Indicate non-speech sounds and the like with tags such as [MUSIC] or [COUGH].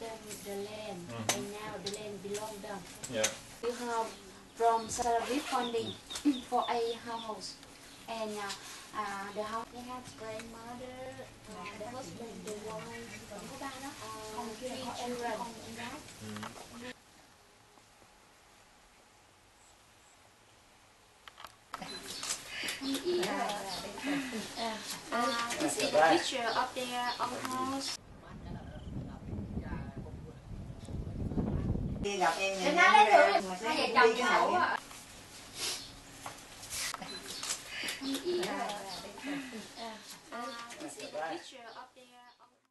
them the land, Mhm. and now the land belong them. Yeah. We have from salary funding [CLEARS THROAT] for a house, and uh, uh, the house they have grandmother, uh, the husband, the wife, uh, three children. Hmm. Yeah. [LAUGHS] [LAUGHS] Uh, this is a picture of their own house. đi gặp em này nó lấy được hai vợ chồng khổ Picture up there.